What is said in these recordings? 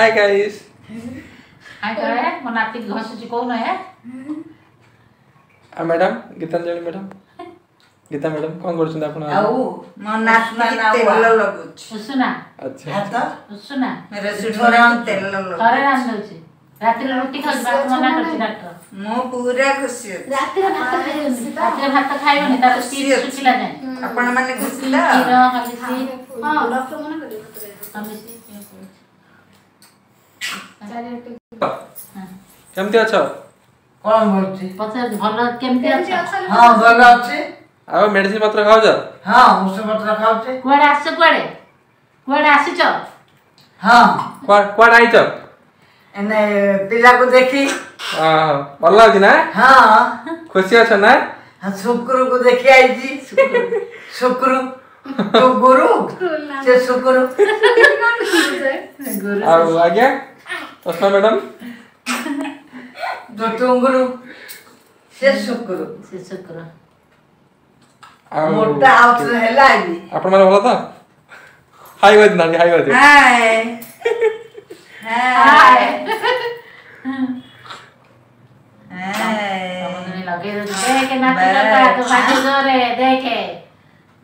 Hi guys hi guys मन आपकी घसची कोण आहे आ madam Gitanjali madam Geeta madam कोण करछन आपण आऊ मन नाचना ना तेल लगुच सुना अच्छा हात सुना मेरे सुठोरा तेल लगुच घरे रांधोची रात्री रोटी खाऊबा मना करछी डॉक्टर मो पूरा खुशी रात्री भात खाइबनी रात्री भात खाइबनी কেমতি আছ কোন বলছি পচার ভালো কেমতি আছ হ্যাঁ ভালো আছি ଆଉ ମେଡିସିନ ପତ୍ର ଖାଉଛ ହଁ ଔଷଧ ପତ୍ର ଖାଉଛି କୁଆଡେ ଆସିଛ କୁଆଡେ କୁଆଡେ ଆସିଛ ହଁ କୁଆଡେ ଆଇଛ ଏନେ ପିଲାକୁ ଦେଖି ଭଲ ଲାଗୁଛି ନା ହଁ ଖୁସି ଅଛ ନା ଶୁକ୍ରକୁ ଦେଖି ଆଇଛି ଶୁକ୍ର ଗୁରୁ ସେ ଶୁକ୍ର ଆଉ ଆଜ୍ଞା অসমা ম্যাডাম দত্তম গুরু শেষ শুক্র শেষ শুক্র মোটা আউট হেলা আইবি আপন মানে ভালো তো হাই বাদ নানি হাই বাদ হাই হাই देखे ना तो बाजू जोरे देखे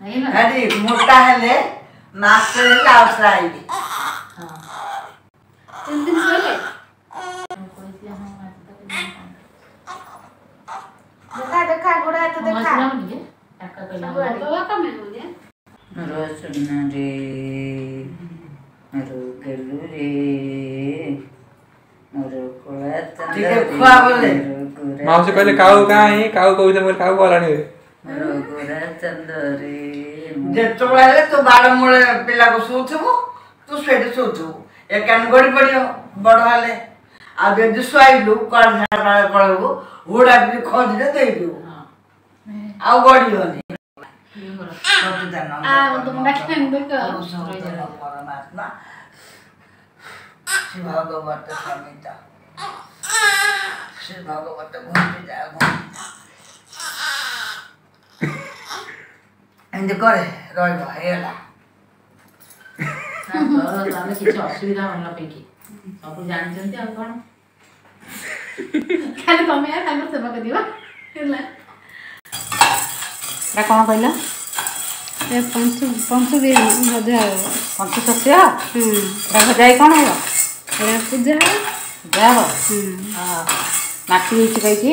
नहीं ना अरे मोटा है ले नाक से लाउस आई हाँ तीन दिन सोए देखा देखा गोड़ा तो देखा টাকা পেলাম বাবা কামে বলে রসনা রে আরো গেলু রে আরো কোলা ঠিক খুয়া বলে মাউসি কইলে কাউ কাই কাউ কইলে মোর কাউ বলানি আরো গোরা চন্দ রে যেতবেলে তো বাড় মোড়ে পিলাকু শুউথিবু তু সেটি শুউথিবু ଏ କାମ କରିପାରିବ ବଡ଼ ହେଲେ ଆଉ ଯଦି ଶୁଆଇଲୁ କଳା ଝାଡ଼ା କଳେଇବୁ ହୁଡ଼ା ବି ଖୋଜିଲେ ଦେଇଦେବୁ ଆଉ ଗଡ଼ିବନି ପରମାତ୍ମା শ্রী ভগবত সমিতা শ্রী ভগবত ঘুমতে যা ঘুমতে এমনি করে রইব হেলা ଆମେ କିଛି ଅସୁବିଧା ମନ ପାଇଁକି ସବୁ ଜାଣିଛନ୍ତି ଆଉ କ'ଣ ଖାଲି ତମେ ତାଙ୍କ ସେବା କରିବ ହେଲା ଏଇଟା କ'ଣ କହିଲ ପଞ୍ଚୁ ପଞ୍ଚୁ ଭଜା ହେବ ପଞ୍ଚୁ ଶସ୍ୟ ଏଇଟା ଭଜା ହେଇ କ'ଣ ହେବ ଏଇଟା ପୂଜା ହେବ ପୂଜା ମାଟି ହେଇଛି କହିକି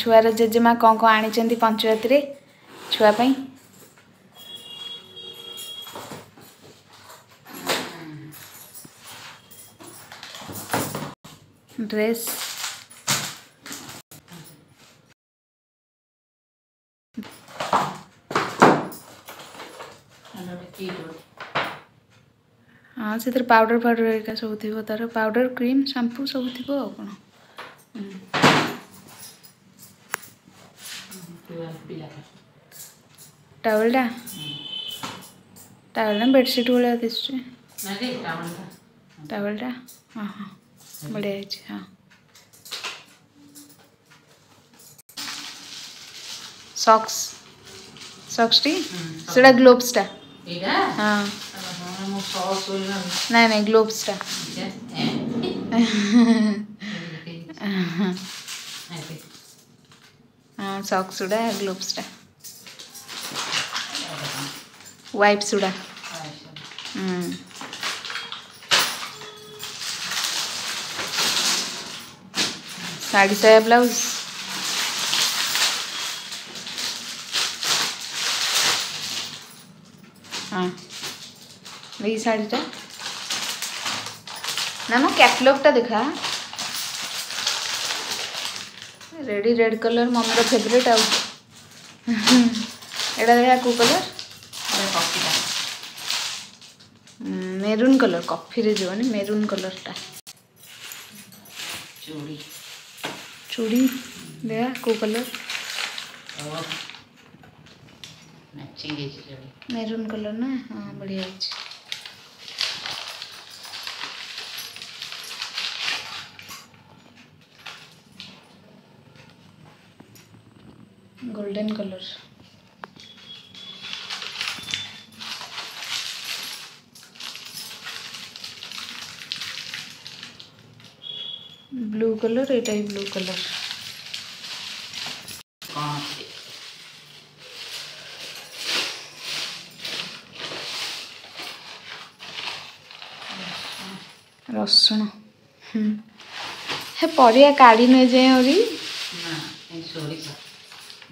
ଛୁଆର ଜେଜେମା କ'ଣ କ'ଣ ଆଣିଛନ୍ତି ପଞ୍ଚାୟତରେ ଛୁଆ ପାଇଁ ଡ୍ରେସ୍ ହଁ ସେଥିରେ ପାଉଡ଼ର ଫାଉଡ଼ର ହେରିକା ସବୁ ଥିବ ତା'ର ପାଉଡ଼ର କ୍ରିମ୍ ସାମ୍ପୁ ସବୁ ଥିବ ଆଉ କ'ଣ ଟାୱେଲଟା ଟାୱେଲଟା ବେଡ଼ସିଟ୍ ଭଳିଆ ଦିଶୁଛି ଟାୱେଲଟା ହଁ ହଁ ବଢ଼ିଆ ହେଇଛି ହଁ ସକ୍ସ ସକ୍ସଟି ସେଇଟା ଗ୍ଲୋଭ୍ସଟା ହଁ ନାଇଁ ନାଇଁ ଗ୍ଲୋଭ୍ସଟା ସକ୍ସ ଗୁଡ଼ା ଗ୍ଲୋଭ୍ସଟା ୱାଇପ୍ସ ଗୁଡ଼ା साड़ी साया ब्लाउज हाँ शाड़ीटा तो। ना ना कैटलगटा देखा ready red colour mummy favourite आउ एडा कलर मेरून हम्म, कलर कॉफी जो ने मेरून कलर टा चूड़ी चूड़ी देखा मेरून कलर ना हाँ बढ़िया है गोल्डन कलर ब्लू कलर एटा ब्लू कलर ରସୁଣ ହେ हम्म। ପରିବା କାଢ଼ି ନେଇଯାଏ ଆହୁରି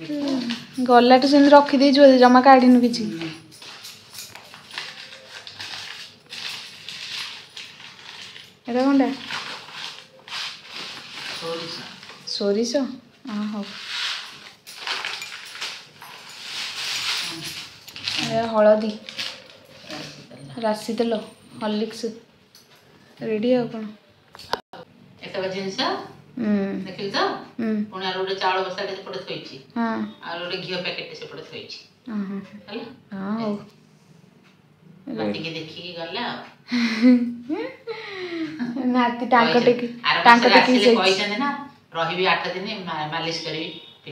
ଗଲାଠୁ ସେମିତି ରଖିଦେଇଛୁ ବୋଧେ ଜମା କାଢ଼ିନୁ କିଛି ଏଇଟା କ'ଣଟା ସୋରିଷ ହଁ ହଉ ହଳଦୀ ରାଶି ତେଲ ହର୍ଲିକ୍ସ ରେଡ଼ି ଆଉ କ'ଣ ଜିନିଷ ଦେଖିଲୁ ତ ପୁଣି ଆଉ ଗୋଟେ ଚାଉଳ ବସାଟେ ସେପଟେ ଥୋଇଛି ଆଉ ଗୋଟେ ଘିଅ ଟେ ସେପଟେ ଥୋଇଛି ହେଲା ଟିକେ ଦେଖିକି ଗଲା ଆଉ ନାତି ତାଙ୍କ କହିଛନ୍ତି ନା ରହିବି ଆଠ ଦିନ ମାଲିସ କରିବି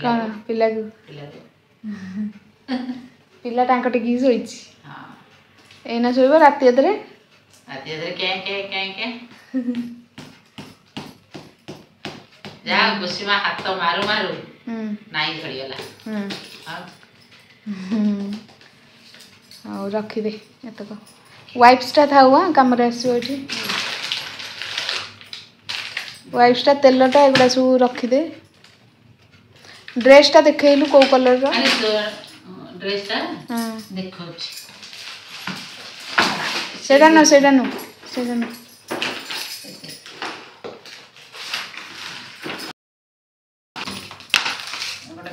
କଣ ପିଲାକୁ ପିଲାକୁ ପିଲା ତାଙ୍କ ଟେକିକି ଶୋଇଛି ଏଇନା ଶୋଇବ ରାତି ଅଧରେ ରାତି ଅଧରେ କ୍ୟାଁ କ୍ୟାଁ କ୍ୟାଁ କ୍ୟାଁ ଯା ଘୁଷିମା ହାତ ମାରୁ ମାରୁ ନାଇଁ ଝଡ଼ିଗଲା ଆଉ ରଖିଦେ ଏତକ ୱାଇପ୍ସଟା ଥାଉ ହଁ କାମରେ ଆସିବ ଏଠି ୱାଇପ୍ସଟା ତେଲଟା ଏଗୁଡ଼ା ସବୁ ରଖିଦେ ଡ୍ରେସ୍ଟା ଦେଖେଇଲୁ କେଉଁ କଲର୍ର ଡ୍ରେସ୍ଟା ଦେଖାଉଛି ସେଇଟା ନୁହଁ ସେଇଟା ନୁହଁ ସେଇଟା ନୁହଁ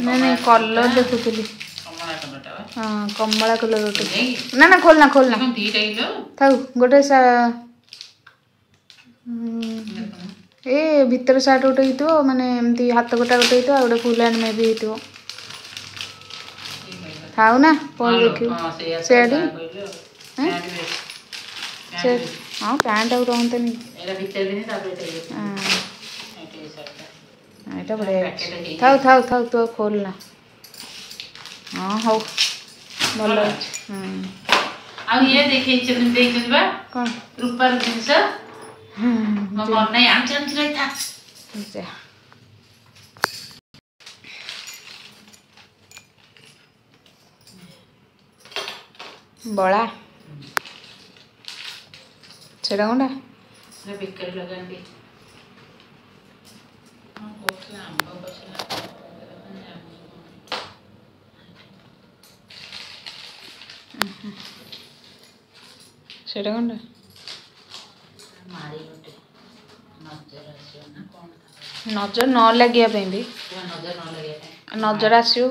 నేను కళ్ళ దిక్కుతుంది కమ్మలకులు దొక్కుతుంది నా నా కోల్నా కోల్నా తాగు ଗୋଟେ ଏ ଭିତରେ ସାର୍ଟ ଗୋଟେ ହେଇଥିବ ମାନେ ଏମିତି ହାତ ଗୋଟା ଗୋଟେ ହେଇଥିବ ଆଉ ଗୋଟେ ଫୁଲ୍ ହ୍ୟାଣ୍ଡ ମେ ବି ହେଇଥିବ ଥାଉ ନା ପରେ ଦେଖିବୁ ସେଆଠି ହଁ ପ୍ୟାଣ୍ଟ ଆଉ ରହନ୍ତାନି ಇಟ್ಟೆ ಥೌ ಥೌ ಥೌ ತೋ ಖೋಲ್ನ ಹಾಂ ಹೌ ଭଲ ଅଛି ଆଉ ଇଏ ଦେଖେଇଛନ୍ତି ଦେଇଛନ୍ତି ବା କ'ଣ ରୂପାର ଜିନିଷ ନାଇଁ ଆଞ୍ଚ ଆଞ୍ଚ ରହିଥା ବଳା ସେଇଟା କ'ଣଟା ବେକାରୀ ଲଗାନ୍ତି ସେଇଟା କଣଟା ନଜର ନ ଲାଗିବା ପାଇଁ ବି ନଜର ଆସିବ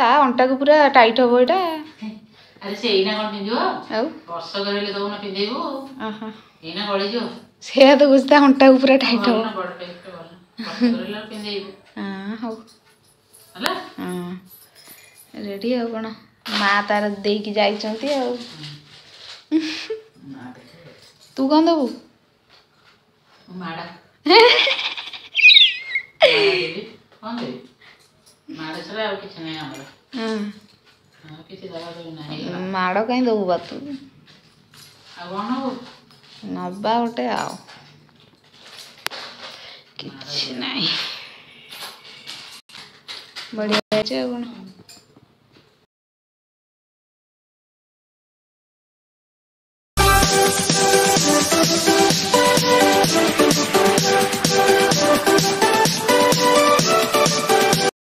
ତା ଅଣ୍ଟାକୁ ପୁରା ଟାଇଟ୍ ହବ ଏଇଟା ସେଇଆ ତ କହୁଛି ତା ଅଣ୍ଟାକୁ ପୁରା ଟାଇଟ୍ ହବ ହଁ ହଉ ହଁ ରେଡ଼ି ଆଉ କ'ଣ ମା ତାର ଦେଇକି ଯାଇଛନ୍ତି ଆଉ ତୁ କ'ଣ ଦେବୁ ମାଡ଼ କାହିଁ ଦେବୁ ବା ତୁ ନବା ଗୋଟେ ଆଉ କିଛି ନାହିଁ ବଢ଼ିଆ ହେଇଛି ଆଉ କ'ଣ Música